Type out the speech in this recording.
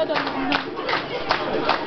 Adam.